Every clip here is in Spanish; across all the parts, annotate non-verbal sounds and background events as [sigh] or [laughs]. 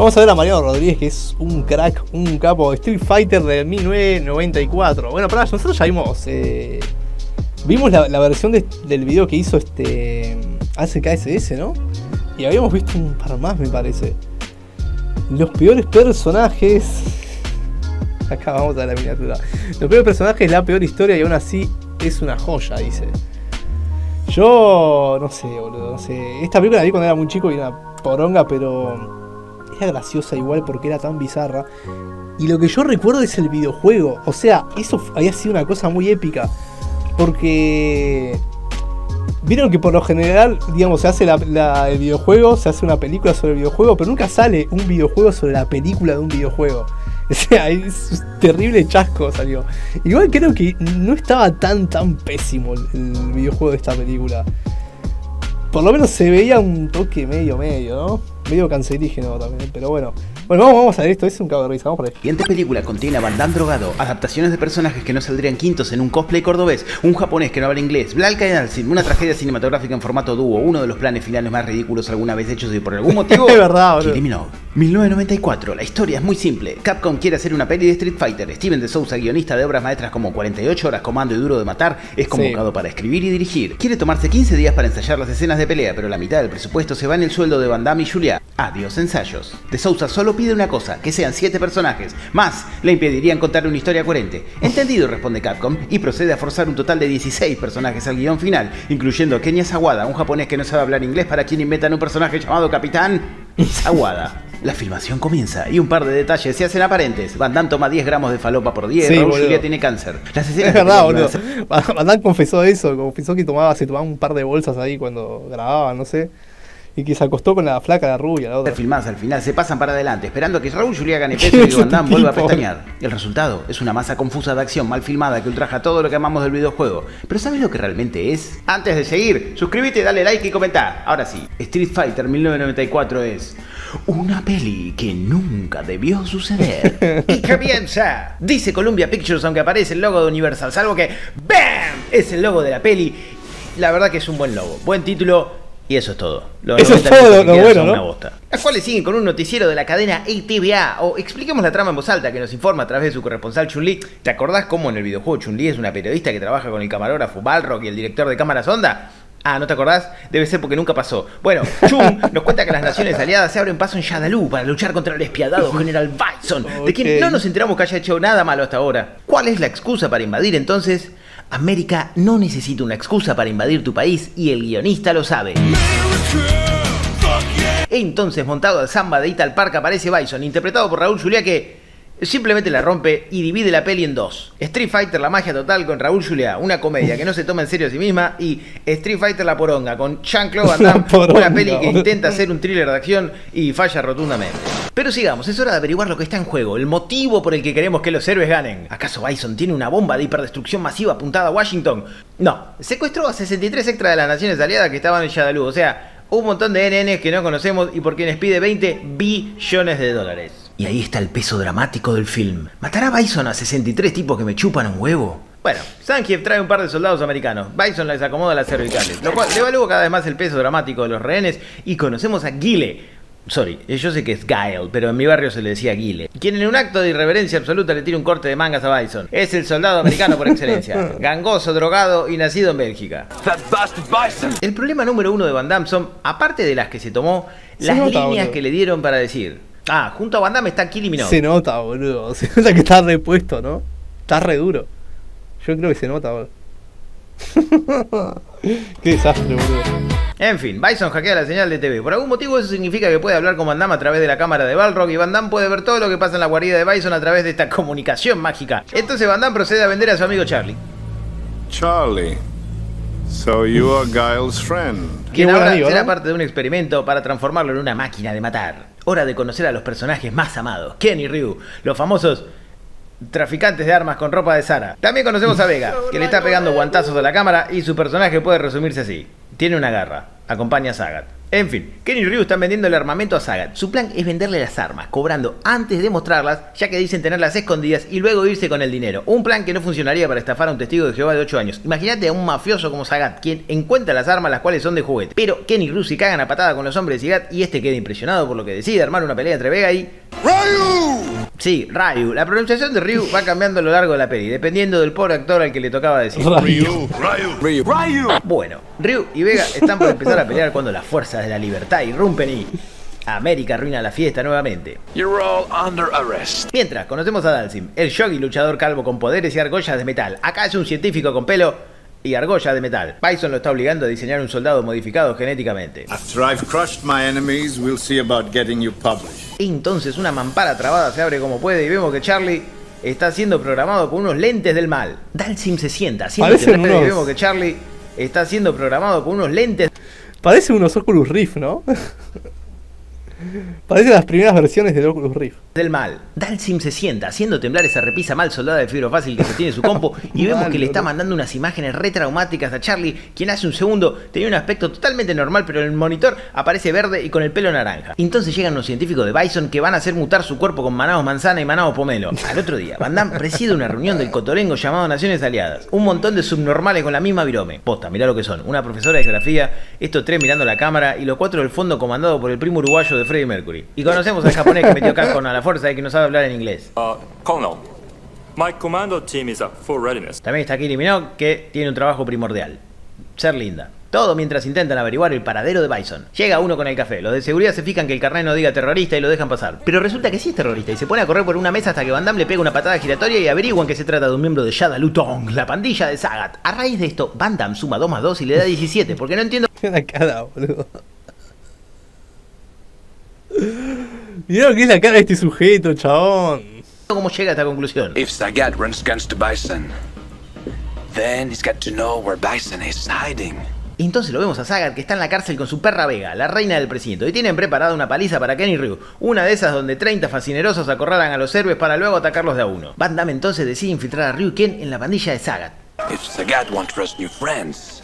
Vamos a ver a Mariano Rodríguez, que es un crack, un capo. Street Fighter de 1994. Bueno, para nosotros ya vimos. eh, vimos la, versión de- del video que hizo este. ACKSS, ¿no? Y habíamos visto un par más, me parece. Los peores personajes. [laughs] Acá vamos a la miniatura. Los peores personajes, la peor historia y aún así es una joya, dice. Yo no sé, boludo, no sé. Esta película la vi cuando era muy chico y era poronga, pero graciosa igual porque era tan bizarra. Y lo que yo recuerdo es el videojuego. O sea, eso había sido una cosa muy épica. Porque. Vieron que por lo general, digamos, se hace la- el videojuego, se hace una película sobre el videojuego, pero nunca sale un videojuego sobre la película de un videojuego. [laughs] O sea, es terrible chasco salió. Igual creo que no estaba tan tan pésimo el videojuego de esta película. Por lo menos se veía un toque medio medio, ¿no? Medio cancerígeno también, pero bueno. Bueno, vamos, vamos a ver esto, es un cago de risa, vamos por ahí. siguiente película contiene a Van Damme drogado, adaptaciones de personajes que no saldrían quintos en un cosplay cordobés, un japonés que no habla inglés, Blanca y Alcin, una tragedia cinematográfica en formato dúo, uno de los planes finales más ridículos alguna vez hechos y por algún motivo... [laughs] Es verdad, Minogue. 1994, la historia es muy simple. Capcom quiere hacer una peli de Street Fighter. Steven de Souza, guionista de obras maestras como 48 horas, Comando y Duro de Matar, es convocado para escribir y dirigir. Quiere tomarse 15 días para ensayar las escenas de pelea, pero la mitad del presupuesto se va en el sueldo de Van Damme y Julia. Adiós ensayos. De Souza solo una cosa, que sean 7 personajes. Más, le impedirían contar una historia coherente. Entendido, responde Capcom, y procede a forzar un total de 16 personajes al guion final, incluyendo a Kenya Sawada, un japonés que no sabe hablar inglés para quien inventan un personaje llamado Capitán Sawada. La filmación comienza y un par de detalles se hacen aparentes. Van Damme toma 10 gramos de falopa por 10, Sí, Raúl. Julia tiene cáncer. Las Es verdad, boludo. Van Damme confesó eso, confesó que tomaba, se tomaba un par de bolsas ahí cuando grababa, no sé. Y que se acostó con la flaca, la rubia, la otra. filmadas al final se pasan para adelante, esperando que Raúl Julia gane peso y [laughs] Van Damme vuelva a pestañear. El resultado es una masa confusa de acción mal filmada que ultraja todo lo que amamos del videojuego. Pero ¿sabes lo que realmente es? Antes de seguir, suscríbete, dale like y comenta. Ahora sí, Street Fighter 1994 es una peli que nunca debió suceder. [laughs] y comienza. Dice Columbia Pictures aunque aparece el logo de Universal, salvo que ¡BAM! Es el logo de la peli. La verdad que es un buen logo, buen título. Y eso es todo. Los Eso es 90 todo lo- bueno, ¿no? una bosta. Las cuales siguen con un noticiero de la cadena ATVA. O expliquemos la trama en voz alta que nos informa a través de su corresponsal Chun-Li. ¿Te acordás cómo en el videojuego Chun-Li es una periodista que trabaja con el camarógrafo Balrog y el director de cámara sonda? Ah, ¿no te acordás? Debe ser porque nunca pasó. Bueno, Chun [laughs] nos cuenta que las naciones aliadas se abren paso en Shadaloo para luchar contra el despiadado [laughs] General Bison, de quien no nos enteramos que haya hecho nada malo hasta ahora. ¿Cuál es la excusa para invadir entonces? América no necesita una excusa para invadir tu país y el guionista lo sabe. Entonces, montado al samba de Ital Park, aparece Bison, interpretado por Raúl Juliá, que simplemente la rompe y divide la peli en dos. Street Fighter, la magia total, con Raúl Juliá, una comedia que no se toma en serio a sí misma, y Street Fighter, la poronga, con Jean-Claude Van Damme, [laughs] una peli que intenta hacer un thriller de acción y falla rotundamente. Pero sigamos, es hora de averiguar lo que está en juego, el motivo por el que queremos que los héroes ganen. ¿Acaso Bison tiene una bomba de hiperdestrucción masiva apuntada a Washington? No, secuestró a 63 extras de las naciones aliadas que estaban en Shadaloo, o sea, un montón de NNs que no conocemos y por quienes pide 20 billones de dólares. Y ahí está el peso dramático del film. ¿Matará Bison a 63 tipos que me chupan un huevo? Bueno, Sankiev trae un par de soldados americanos. Bison les acomoda las cervicales, lo cual devalúa cada vez más el peso dramático de los rehenes y conocemos a Guile. Sorry, yo sé que es Guile, pero en mi barrio se le decía Guile. Quien en un acto de irreverencia absoluta le tira un corte de mangas a Bison. Es el soldado americano por excelencia. [laughs] Gangoso, drogado y nacido en Bélgica. El problema número uno de Van Damme son, aparte de las que se tomó, las líneas que le dieron para decir. Ah, junto a Van Damme está Killy Minogue. Se nota, boludo. [laughs] Se nota que está repuesto, ¿no? Está re duro. Yo creo que se nota, boludo. [laughs] Qué desastre, boludo. En fin, Bison hackea la señal de TV. Por algún motivo eso significa que puede hablar con Van Damme a través de la cámara de Balrog y Van Damme puede ver todo lo que pasa en la guarida de Bison a través de esta comunicación mágica. Entonces Van Damme procede a vender a su amigo Charlie. Charlie. So you are Giles' friend. Qué Quien ahora amigo, será ¿no? parte de un experimento para transformarlo en una máquina de matar. Hora de conocer a los personajes más amados, Ken y Ryu, los famosos traficantes de armas con ropa de Sara. También conocemos a Vega, que le está pegando guantazos a la cámara y su personaje puede resumirse así. Tiene una garra, acompaña a Sagat. En fin, Ken y Ryu están vendiendo el armamento a Sagat. Su plan es venderle las armas, cobrando antes de mostrarlas, ya que dicen tenerlas escondidas y luego irse con el dinero. Un plan que no funcionaría para estafar a un testigo de Jehová de 8 años. Imagínate a un mafioso como Sagat, quien encuentra las armas las cuales son de juguete. Pero Ken y Ryu se cagan a patada con los hombres de Sagat y este queda impresionado por lo que decide armar una pelea entre Vega y... Ryu! Sí, Ryu. La pronunciación de Ryu va cambiando a lo largo de la peli, dependiendo del pobre actor al que le tocaba decir. Ryu. Ryu! Ryu! Bueno, Ryu y Vega están por empezar a pelear cuando las fuerzas de la libertad irrumpen y América arruina la fiesta nuevamente. You're all under arrest. Mientras, conocemos a Dalsim, el yogi luchador calvo con poderes y argollas de metal. Acá es un científico con pelo y argollas de metal. Bison lo está obligando a diseñar un soldado modificado genéticamente. After I've crushed my enemies, we'll see about getting you published. Entonces una mampara trabada se abre como puede y vemos que Charlie está siendo programado con unos lentes del mal. Dalsim se sienta, Parecen y vemos que Charlie está siendo programado con unos lentes Parece unos Oculus Rift, ¿no? Parece las primeras versiones del Oculus Rift. del mal. Dalsim se sienta, haciendo temblar esa repisa mal soldada de fibro fácil que sostiene su compo, [laughs] y vemos que le está mandando unas imágenes retraumáticas a Charlie, quien hace un segundo tenía un aspecto totalmente normal, pero en el monitor aparece verde y con el pelo naranja. Entonces llegan los científicos de Bison que van a hacer mutar su cuerpo con manaos manzana y manaos pomelo. Al otro día, Van Damme preside una reunión del cotorengo llamado Naciones Aliadas. Un montón de subnormales con la misma virome. Posta, mirá lo que son. Una profesora de geografía, estos tres mirando la cámara y los cuatro del fondo comandado por el primo uruguayo de Freddie Mercury. Y conocemos al japonés que metió casco a la fuerza y que no sabe hablar en inglés. Uh, Colonel, my commando team is readiness. También está Kylie Minogue, que tiene un trabajo primordial. Ser linda. Todo mientras intentan averiguar el paradero de Bison. Llega uno con el café. Los de seguridad se fijan que el carnet no diga terrorista y lo dejan pasar. Pero resulta que sí es terrorista y se pone a correr por una mesa hasta que Van Damme le pega una patada giratoria y averiguan que se trata de un miembro de Shada Lutong, la pandilla de Sagat. A raíz de esto, Van Damme suma 2 más 2 y le da 17, porque no entiendo [laughs] cara, boludo. Mirá lo que es la cara de este sujeto, chabón. cómo llega a esta conclusión. If Sagat runs against Bison, then he's got to know where Bison is hiding. Y entonces lo vemos a Sagat que está en la cárcel con su perra Vega, la reina del precinto, y tienen preparada una paliza para Ken y Ryu, una de esas donde 30 fascinerosos acorralan a los héroes para luego atacarlos de a uno. Van Damme entonces decide infiltrar a Ryu y Ken en la pandilla de Sagat. If Sagat won't trust new friends,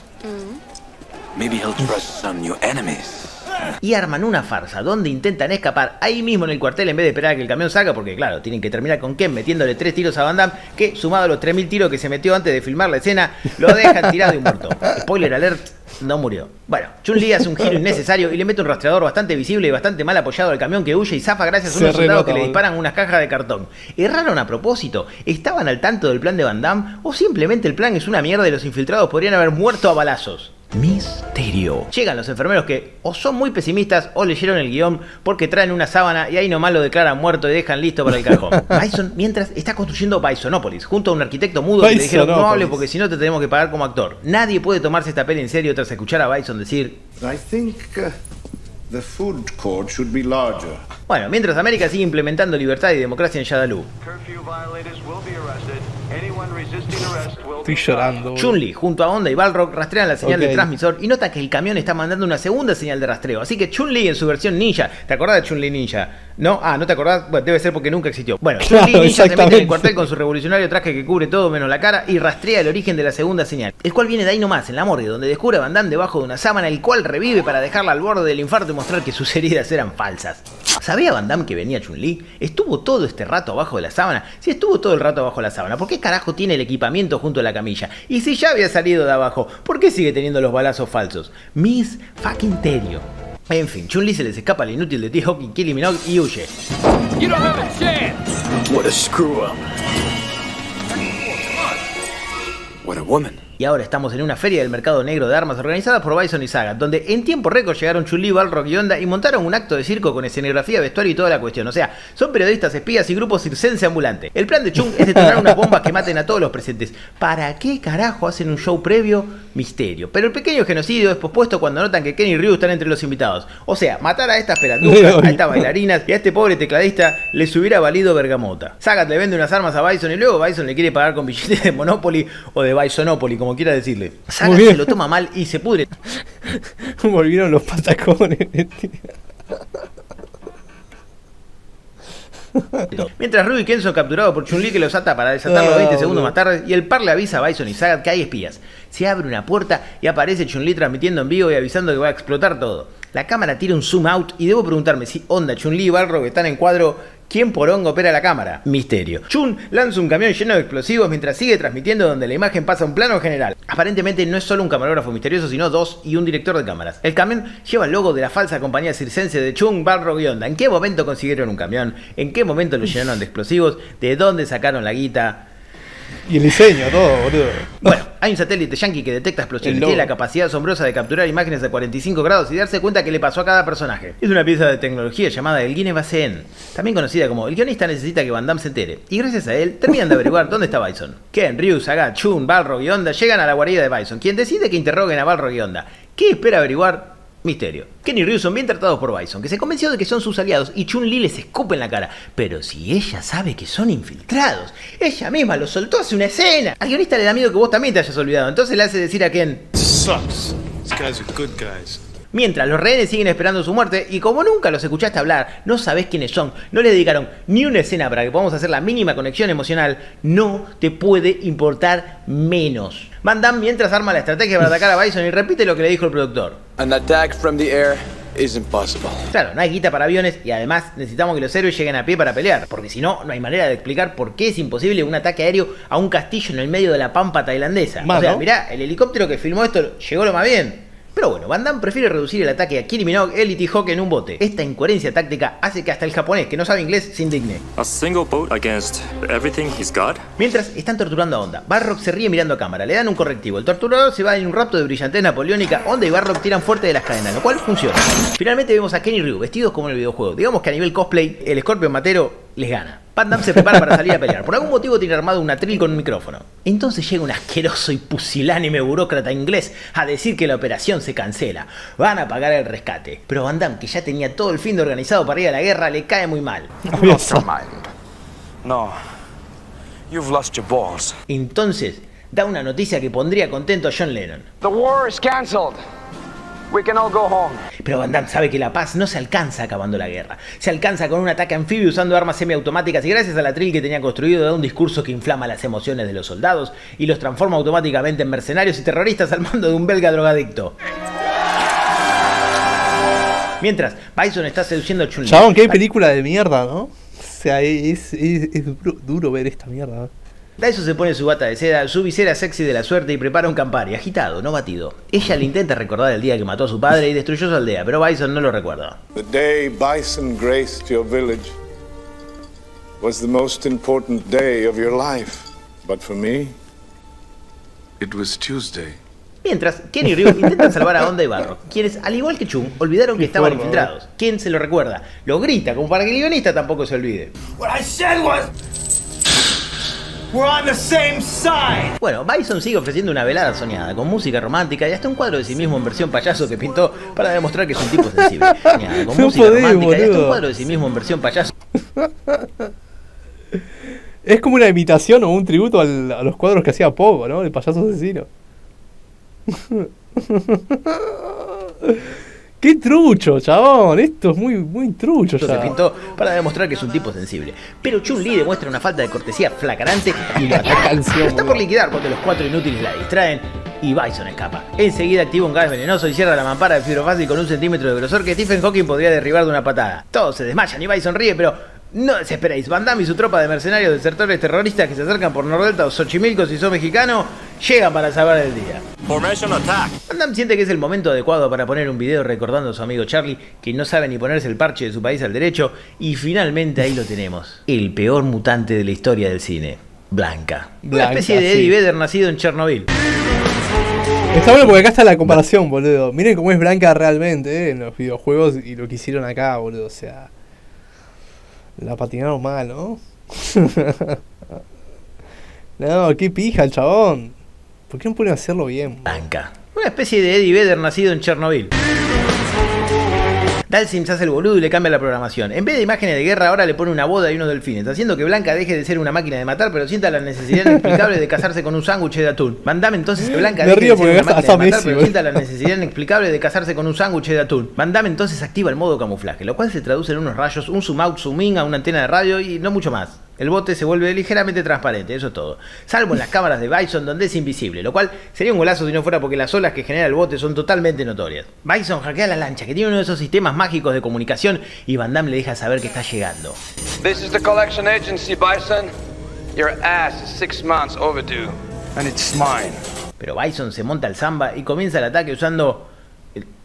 maybe he'll trust some new enemies. Y arman una farsa donde intentan escapar ahí mismo en el cuartel en vez de esperar a que el camión salga, porque claro, tienen que terminar con Ken metiéndole tres tiros a Van Damme, que sumado a los 3000 tiros que se metió antes de filmar la escena, lo dejan tirado y muerto. Spoiler alert, no murió. Bueno, Chun-Li hace un giro innecesario y le mete un rastreador bastante visible y bastante mal apoyado al camión que huye y zafa gracias a Se unos soldados renota, que le disparan unas cajas de cartón. ¿Erraron a propósito? ¿Estaban al tanto del plan de Van Damme? ¿O simplemente el plan es una mierda y los infiltrados podrían haber muerto a balazos? Misterio. Llegan los enfermeros que o son muy pesimistas o leyeron el guion porque traen una sábana y ahí nomás lo declaran muerto y dejan listo para el cajón. [laughs] Bison, mientras, está construyendo Bisonopolis junto a un arquitecto mudo que le dijeron no hable porque si no te tenemos que pagar como actor. Nadie puede tomarse esta peli en serio tras escuchar a Bison decir I think uh, the food court should be larger. Bueno, mientras América sigue implementando libertad y democracia en Shadaloo. Estoy llorando. Chun-Li junto a Honda y Balrog rastrean la señal Ok. del transmisor y nota que el camión está mandando una segunda señal de rastreo. Así que Chun-Li en su versión ninja. ¿Te acordás de Chun-Li ninja? ¿No? Ah, ¿no te acordás? Bueno, debe ser porque nunca existió. Bueno, Claro, Chun-Li ninja se mete en el cuartel con su revolucionario traje que cubre todo menos la cara y rastrea el origen de la segunda señal. El cual viene de ahí nomás, en la morgue, donde descubre a Van Damme debajo de una sábana, el cual revive para dejarla al borde del infarto y mostrar que sus heridas eran falsas. ¿Sabía Van Damme que venía Chun-Li? ¿Estuvo todo este rato abajo de la sábana? Si estuvo todo el rato abajo de la sábana, ¿por qué carajo tiene el equipamiento junto a la camilla? Y si ya había salido de abajo, ¿por qué sigue teniendo los balazos falsos? Miss fucking Terio. En fin, Chun-Li se les escapa al inútil de T-Hawk y Killy Minogue y huye. What a screw up. What a woman. Y ahora estamos en una feria del mercado negro de armas organizada por Bison y Saga, donde en tiempo récord llegaron Chun-Li, Balrog y Honda y montaron un acto de circo con escenografía, vestuario y toda la cuestión. O sea, son periodistas, espías y grupos circense ambulante. El plan de Chung es detonar unas bombas que maten a todos los presentes. ¿Para qué carajo hacen un show previo? Misterio. Pero el pequeño genocidio es pospuesto cuando notan que Ken y Ryu están entre los invitados. O sea, matar a estas perandujas, a estas bailarinas y a este pobre tecladista les hubiera valido bergamota. Sagat le vende unas armas a Bison y luego Bison le quiere pagar con billetes de Monopoly o de Bisonopoly, como quiera decirle. Bien. se lo toma mal y se pudre. [laughs] Volvieron los patacones. Mientras Ryu y Ken son capturados por Chun-Li que los ata para desatarlo Ah, 20 segundos boludo. más tarde y el par le avisa a Bison y Sagat que hay espías. Se abre una puerta y aparece Chun-Li transmitiendo en vivo y avisando que va a explotar todo. La cámara tira un zoom out y debo preguntarme si Onda, Chun-Li y Balrog están en cuadro. ¿Quién porongo opera la cámara? Misterio. Chun lanza un camión lleno de explosivos mientras sigue transmitiendo donde la imagen pasa a un plano general. Aparentemente no es solo un camarógrafo misterioso, sino dos y un director de cámaras. El camión lleva el logo de la falsa compañía circense de Chung, Balrog y Onda. ¿En qué momento consiguieron un camión? ¿En qué momento lo llenaron de explosivos? ¿De dónde sacaron la guita? Y el diseño, todo, boludo. Bueno, hay un satélite yankee que detecta explosiones. Tiene la capacidad asombrosa de capturar imágenes a 45 grados y darse cuenta qué le pasó a cada personaje. Es una pieza de tecnología llamada el Guinea Base también conocida como el guionista necesita que Van Damme se entere. Y gracias a él terminan de averiguar [laughs] dónde está Bison. Ken, Ryu, Sagat, Chun, Balrog y Onda llegan a la guarida de Bison, quien decide que interroguen a Balrog y Onda. ¿Qué espera averiguar? Misterio. Ken y Ryu son bien tratados por Bison, que se convenció de que son sus aliados y Chun-Li les escupe en la cara. Pero si ella sabe que son infiltrados, ella misma los soltó hace una escena. Al guionista le da miedo que vos también te hayas olvidado, entonces le hace decir a Ken, Sucks. These guys are good guys. Mientras los rehenes siguen esperando su muerte y como nunca los escuchaste hablar, no sabes quiénes son, no le dedicaron ni una escena para que podamos hacer la mínima conexión emocional, no te puede importar menos. Van Damme mientras arma la estrategia para atacar a Bison y repite lo que le dijo el productor. An attack from the air is impossible. Claro, no hay guita para aviones y además necesitamos que los héroes lleguen a pie para pelear, porque si no, no hay manera de explicar por qué es imposible un ataque aéreo a un castillo en el medio de la pampa tailandesa. Más, o sea, ¿no? mirá, el helicóptero que filmó esto llegó lo más bien. Pero bueno, Van Damme prefiere reducir el ataque a Kiri Minogue, él y T-Hawk en un bote. Esta incoherencia táctica hace que hasta el japonés, que no sabe inglés, se indigne. A single boat against everything he's got? Mientras están torturando a Onda, Barrock se ríe mirando a cámara, le dan un correctivo. El torturador se va en un rapto de brillantez napoleónica, Onda y Barrock tiran fuerte de las cadenas, lo cual funciona. Finalmente vemos a Kenny Ryu vestidos como en el videojuego. Digamos que a nivel cosplay, el Scorpion Matero les gana. Van Damme se prepara para salir a pelear. Por algún motivo tiene armado un atril con un micrófono. Entonces llega un asqueroso y pusilánime burócrata inglés a decir que la operación se cancela. Van a pagar el rescate. Pero Van Damme, que ya tenía todo el fin de organizado para ir a la guerra, le cae muy mal. [laughs] No. You've lost your balls. Entonces, da una noticia que pondría contento a John Lennon. The war is cancelled. We can all go home. Pero Van Damme sabe que la paz no se alcanza acabando la guerra. Se alcanza con un ataque anfibio usando armas semiautomáticas y gracias al atril que tenía construido da un discurso que inflama las emociones de los soldados y los transforma automáticamente en mercenarios y terroristas al mando de un belga drogadicto. Mientras, Bison está seduciendo a Chun-Li. Chabón, qué película de mierda, ¿no? O sea, es, es, es duro, duro ver esta mierda. Daiso se pone su bata de seda, su visera sexy de la suerte y prepara un Campari, agitado, no batido. Ella le intenta recordar el día que mató a su padre y destruyó su aldea, pero Bison no lo recuerda. The day Bison graced your village was the most important day of your life. But for me, it was Tuesday. Mientras, Ken y Ryu intentan salvar a Onda y Barro, quienes, al igual que Chung, olvidaron que estaban infiltrados. ¿Quién se lo recuerda? Lo grita, como para que el guionista tampoco se olvide. What I said was. We're on the same side! Bueno, Bison sigue ofreciendo una velada soñada, con música romántica y hasta un cuadro de sí mismo en versión payaso que pintó para demostrar que es un tipo sensible. [laughs] Soñada, con No música podés, romántica y hasta un cuadro de sí mismo en versión payaso. [laughs] Es como una imitación o un tributo al- a los cuadros que hacía Pogo, ¿no? El payaso asesino. [laughs] Qué trucho, chabón. Esto es muy, muy trucho se ya. pintó para demostrar que es un tipo sensible. Pero Chun-Li demuestra una falta de cortesía flagrante y lo ataca. canción, está por liquidar cuando los cuatro inútiles la distraen y Bison escapa. Enseguida activa un gas venenoso y cierra la mampara de fibrofácil con un centímetro de grosor que Stephen Hawking podría derribar de una patada. Todos se desmayan y Bison ríe, pero no desesperéis. Van Damme y su tropa de mercenarios desertores terroristas que se acercan por Nordelta o Xochimilco si son mexicanos, llegan para salvar el día. Formation attack. Van Damme siente que es el momento adecuado para poner un video recordando a su amigo Charlie, que no sabe ni ponerse el parche de su país al derecho, y finalmente ahí lo tenemos. El peor mutante de la historia del cine. Blanca. Una Blanca, especie de sí. Eddie Vedder nacido en Chernobyl. Está bueno porque acá está la comparación, boludo. Miren cómo es Blanca realmente, ¿eh? En los videojuegos y lo que hicieron acá, boludo. O sea. La patinaron mal, ¿no? [laughs] no, qué pija el chabón. ¿Por qué no pueden hacerlo bien? Blanca. Una especie de Eddie Vedder nacido en Chernobyl. Dalsim se hace el boludo y le cambia la programación. En vez de imágenes de guerra, ahora le pone una boda y unos delfines, haciendo que Blanca deje de ser una máquina de matar, pero sienta la necesidad inexplicable de casarse con un sándwich de atún. Van Damme entonces que Blanca deje río de ser una máquina de matar, pero sienta la necesidad inexplicable de casarse con un sándwich de atún. Van Damme entonces activa el modo camuflaje, lo cual se traduce en unos rayos, un zoom out, zoom in a una antena de radio y no mucho más. El bote se vuelve ligeramente transparente, eso es todo. Salvo en las cámaras de Bison donde es invisible, lo cual sería un golazo si no fuera porque las olas que genera el bote son totalmente notorias. Bison hackea la lancha, que tiene uno de esos sistemas mágicos de comunicación, y Van Damme le deja saber que está llegando. This is the collection agency, Bison. Your ass is six months overdue. And it's mine. Pero Bison se monta al samba y comienza el ataque usando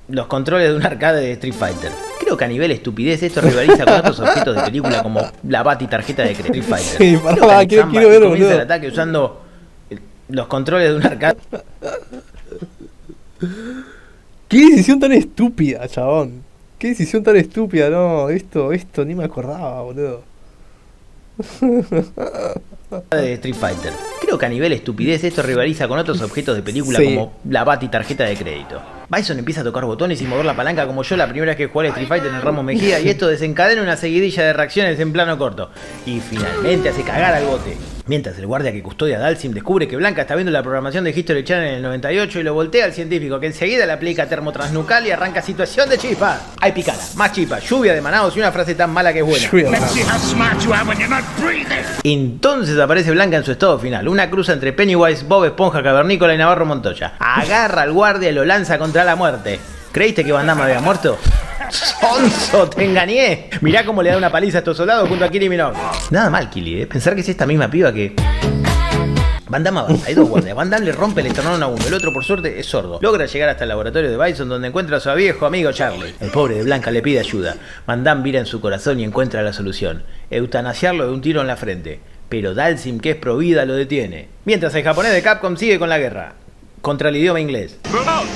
los controles de un arcade de Street Fighter. Que a nivel estupidez esto rivaliza con otros objetos de película como la bati tarjeta de Street Fighter. Sí, pará, quiero- quiero y comienza el ataque usando los controles de un arcade. Qué decisión tan estúpida, chabón. Qué decisión tan estúpida, no. Esto, esto ni me acordaba, boludo. de Street Fighter. Creo que a nivel estupidez esto rivaliza con otros objetos de película Sí. como la bati tarjeta de crédito. Bison empieza a tocar botones y mover la palanca como yo la primera vez que jugué al Street Fighter en el Ramo Mejía y esto desencadena una seguidilla de reacciones en plano corto. Y finalmente hace cagar al bote. Mientras el guardia que custodia a Dalsim descubre que Blanca está viendo la programación de History Channel en el 98 y lo voltea al científico que enseguida le aplica termotransnucal y arranca situación de chispa. Hay picada, más chispa, lluvia de manados y una frase tan mala que es buena. Entonces aparece Blanca en su estado final, una cruz entre Pennywise, Bob Esponja, Cavernícola y Navarro Montoya. Agarra al guardia y lo lanza contra la muerte. ¿Creíste que Van Damme había muerto? ¡Sonso! ¡Te engañé! Mirá cómo le da una paliza a estos soldados junto a Kili Minogue. Nada mal, Kili, ¿eh? Pensar que es esta misma piba que... Van Damme avanza, hay dos guardias. Van Damme le rompe el esternón a uno, el otro por suerte es sordo. Logra llegar hasta el laboratorio de Bison donde encuentra a su viejo amigo Charlie. El pobre de Blanca le pide ayuda. Van Damme vira en su corazón y encuentra la solución. Eutanasiarlo de un tiro en la frente. Pero Dalsim, que es provida, lo detiene. Mientras el japonés de Capcom sigue con la guerra. Contra el idioma inglés.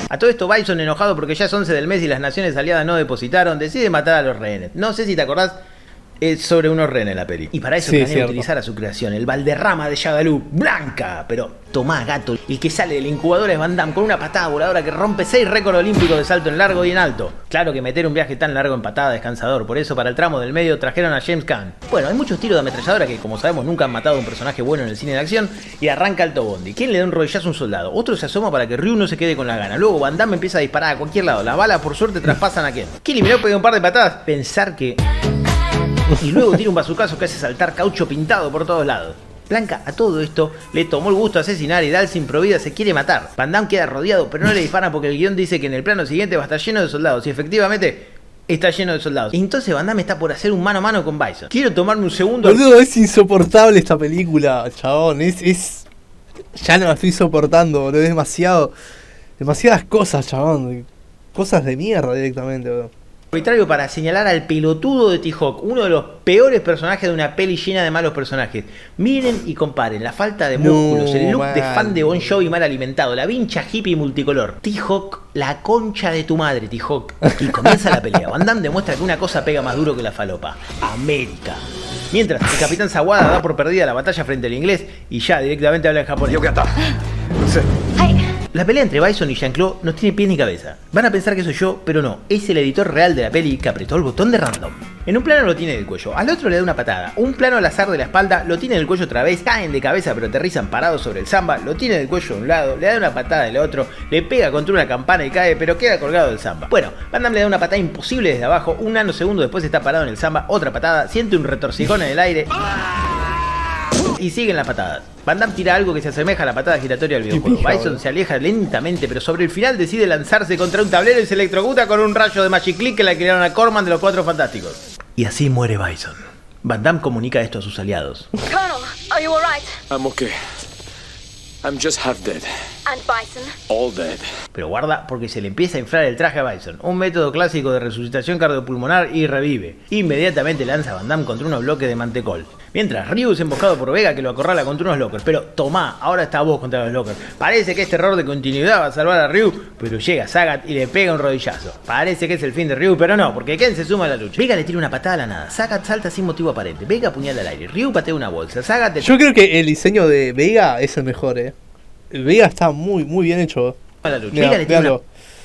A todo esto Bison enojado porque ya es 11 del mes y las naciones aliadas no depositaron, decide matar a los rehenes. No sé si te acordás, es sobre unos rehenes la peli. Y para eso Sí, planea cierto. utilizar a su creación, el Valderrama de Shadaloo, Blanca. Pero tomá, gato, el que sale del incubador es Van Damme con una patada voladora que rompe 6 récords olímpicos de salto en largo y en alto. Claro que meter un viaje tan largo en patada es cansador, por eso para el tramo del medio trajeron a James Caan. Bueno, hay muchos tiros de ametralladora que como sabemos nunca han matado a un personaje bueno en el cine de acción y arranca Alto Bondi. ¿Quién le da un rodillazo a un soldado? Otro se asoma para que Ryu no se quede con la gana. Luego Van Damme empieza a disparar a cualquier lado. Las balas por suerte traspasan a quien. Killy Minogue pega un par de patadas. Pensar que y luego tira un bazucazo que hace saltar caucho pintado por todos lados. Blanca a todo esto le tomó el gusto asesinar y Dalsin Provida se quiere matar. Van Damme queda rodeado pero no le disparan porque el guion dice que en el plano siguiente va a estar lleno de soldados y efectivamente está lleno de soldados. Y entonces Van Damme está por hacer un mano a mano con Bison. Quiero tomarme un segundo... Boludo, es insoportable esta película, chabón. Es, es. Ya no la estoy soportando, boludo. Es demasiado. Demasiadas cosas, chabón. Cosas de mierda directamente, boludo. Arbitrario para señalar al pelotudo de T-Hawk, uno de los peores personajes de una peli llena de malos personajes. Miren y comparen la falta de No, músculos, el look de fan de Bon Jovi mal alimentado, la vincha hippie multicolor. T-Hawk, la concha de tu madre, T-Hawk. Y comienza la pelea. Van Damme demuestra que una cosa pega más duro que la falopa. América. Mientras, el capitán Sawada da por perdida la batalla frente al inglés y ya directamente habla en japonés. La pelea entre Bison y Jean-Claude no tiene pies ni cabeza. Van a pensar que soy yo, pero no. Es el editor real de la peli que apretó el botón de random. En un plano lo tiene del cuello, al otro le da una patada. Un plano al azar de la espalda, lo tiene del cuello otra vez, caen de cabeza pero aterrizan parados sobre el samba, lo tiene del cuello de un lado, le da una patada del otro, le pega contra una campana y cae, pero queda colgado del samba. Bueno, Van Damme le da una patada imposible desde abajo, un nanosegundo después está parado en el samba, otra patada, siente un retorcijón en el aire y siguen las patadas. Van Damme tira algo que se asemeja a la patada giratoria del videojuego. pija, Bison se aleja lentamente, pero sobre el final decide lanzarse contra un tablero y se electrocuta con un rayo de Magic Click que le crearon a Corman de los Cuatro Fantásticos. Y así muere Bison. Van Damme comunica esto a sus aliados. Colonel, are you alright? I'm okay. I'm just half dead. And Bison? All dead. Pero guarda porque se le empieza a inflar el traje a Bison, un método clásico de resucitación cardiopulmonar y revive. Inmediatamente lanza a Van Damme contra unos bloques de mantecol. Mientras Ryu es emboscado por Vega que lo acorrala contra unos lockers. Pero tomá, ahora está vos contra los lockers. Parece que este error de continuidad va a salvar a Ryu, pero llega Sagat y le pega un rodillazo. Parece que es el fin de Ryu, pero no, porque Ken se suma a la lucha. Vega le tira una patada a la nada. Sagat salta sin motivo aparente. Vega apuñala al aire. Ryu patea una bolsa. Sagat te Yo creo que el diseño de Vega es el mejor, eh. Vega está muy, muy bien hecho. a la lucha. Mira, Vega le tira una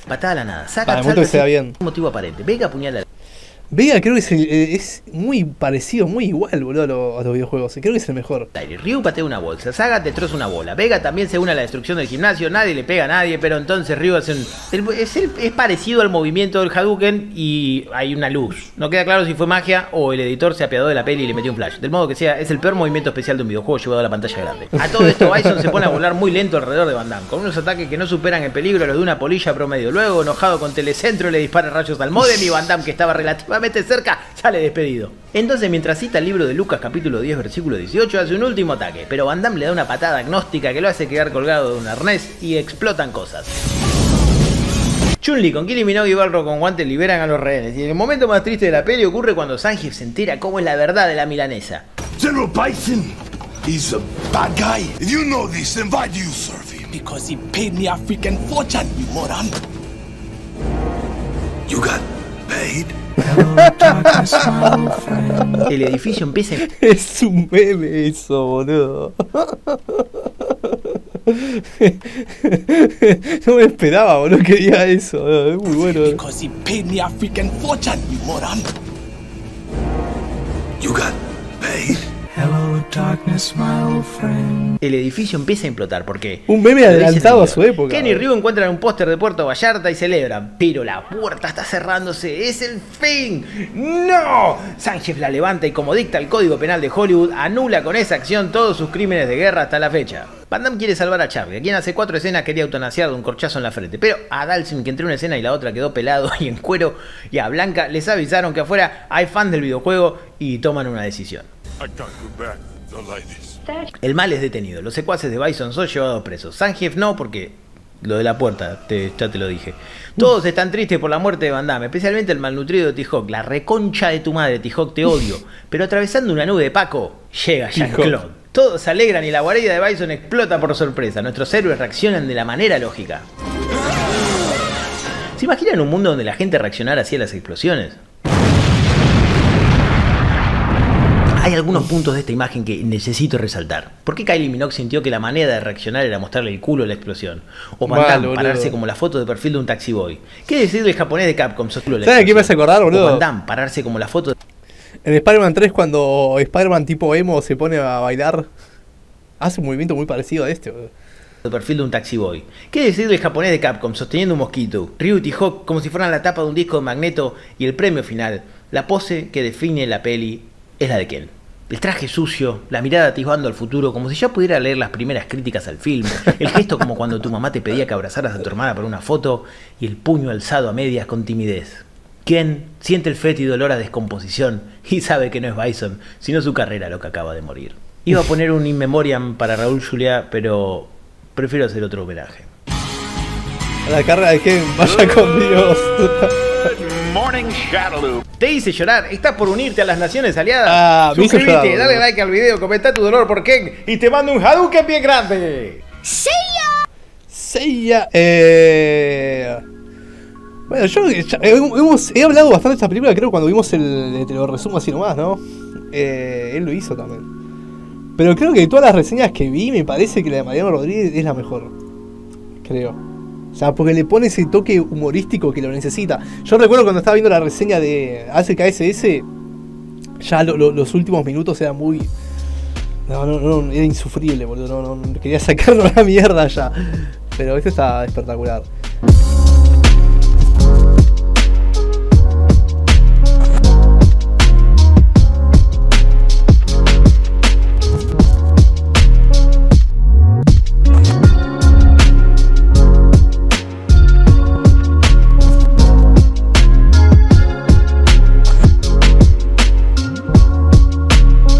patada a la nada. Sagat salta sin bien. motivo aparente. Vega apuñala al Vega creo que es, el- eh, es muy parecido, muy igual, boludo, a, lo- a los videojuegos. Creo que es el mejor. Ryu patea una bolsa, Saga te troza una bola, Vega también se une a la destrucción del gimnasio, nadie le pega a nadie, pero entonces Ryu hace un- el- es, el- parecido al movimiento del Hadouken y hay una luz. No queda claro si fue magia o el editor se apiadó de la peli y le metió un flash. Del modo que sea, es el peor movimiento especial de un videojuego llevado a la pantalla grande. A todo esto Bison se pone a volar muy lento alrededor de Van Damme, con unos ataques que no superan en peligro los de una polilla promedio. Luego, enojado con Telecentro, le dispara rayos al modem y Van Damme, que estaba relativamente cerca, sale despedido. Entonces, mientras cita el libro de Lucas capítulo 10 versículo 18, hace un último ataque, pero Van Damme le da una patada agnóstica que lo hace quedar colgado de un arnés y explotan cosas. Chun-Li con Kylie Minogue y Balro con guantes liberan a los rehenes. Y el momento más triste de la peli ocurre cuando Zangief se entera cómo es la verdad de la milanesa. General Bison, he's a bad guy. If you know this, then why do you serve him? Because he paid me a freaking fortune, you moron. You got paid? El edificio empieza en [laughs] Es un meme eso, boludo. [laughs] No me esperaba, boludo, que diga eso. boludo. Es muy bueno. Because he paid me a freaking fortune, you moron. You got paid? El edificio empieza a implotar porque. Un meme adelantado el a su época. Kenny y Ryu encuentran un póster de Puerto Vallarta y celebran, pero la puerta está cerrándose, es el fin. ¡No! Sánchez la levanta y como dicta el Código Penal de Hollywood, anula con esa acción todos sus crímenes de guerra hasta la fecha. Van Damme quiere salvar a Charlie, a quien hace cuatro escenas quería eutanasiar de un corchazo en la frente, pero a Dalsim, que entre una escena y la otra quedó pelado [laughs] y en cuero, y a Blanca les avisaron que afuera hay fans del videojuego y toman una decisión. El mal es detenido. Los secuaces de Bison son llevados presos. Zangief no, porque lo de la puerta, te- ya te lo dije. Todos están tristes por la muerte de Van Damme, especialmente el malnutrido T-Hawk. La reconcha de tu madre, T-Hawk, te odio. Pero atravesando una nube de Paco, llega Jean-Claude. Todos se alegran y la guarida de Bison explota por sorpresa. Nuestros héroes reaccionan de la manera lógica. ¿Se imaginan un mundo donde la gente reaccionara así a las explosiones? Hay algunos puntos de esta imagen que necesito resaltar. ¿Por qué Kylie Minogue sintió que la manera de reaccionar era mostrarle el culo a la explosión? O Van Damme pararse como la foto de perfil de un taxi boy. ¿Qué decir del japonés de Capcom? ¿Sabes qué me hace acordar, boludo? O Van Damme pararse como la foto En Spider-Man 3, cuando Spider-Man tipo emo se pone a bailar, hace un movimiento muy parecido a este, boludo. de perfil de un taxi boy. ¿Qué decir del japonés de Capcom sosteniendo un mosquito? Ryu y T-Hawk como si fueran la tapa de un disco de Magneto y el premio final, la pose que define la peli, es la de Ken. El traje sucio, la mirada atisbando al futuro, como si ya pudiera leer las primeras críticas al film, el gesto como cuando tu mamá te pedía que abrazaras a tu hermana para una foto y el puño alzado a medias con timidez. Ken siente el fétido olor a descomposición y sabe que no es Bison, sino su carrera lo que acaba de morir. Iba a poner un in memoriam para Raúl Juliá, pero prefiero hacer otro homenaje. La carrera de Ken, vaya con Dios. Morning Shadowloop. Te hice llorar, estás por unirte a las naciones aliadas. Ah, Suscríbete, dale like al video, comenta tu dolor por Ken y te mando un Hadouken bien grande. Seiya, eh... Bueno, yo ya- eh, hemos, he hablado bastante de esta película, creo, cuando vimos el. Te lo resumo así nomás, ¿no? Eh, él lo hizo también. Pero creo que de todas las reseñas que vi, me parece que la de Mariano Rodríguez es la mejor. Creo. O sea, porque le pone ese toque humorístico que lo necesita. Yo recuerdo cuando estaba viendo la reseña de ACKSS, ya lo- lo- los últimos minutos eran muy. No, no, era insufrible, boludo. No, no, quería sacarlo a la mierda ya. Pero este está espectacular.